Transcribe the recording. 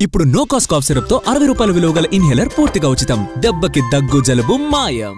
ఇప్పుడు no cost cough సిరప్తో అరవై రూపాయల విలువ గల ఇన్హేలర్ పూర్తిగా ఉచితం. దెబ్బకి దగ్గు జలుబు మాయం.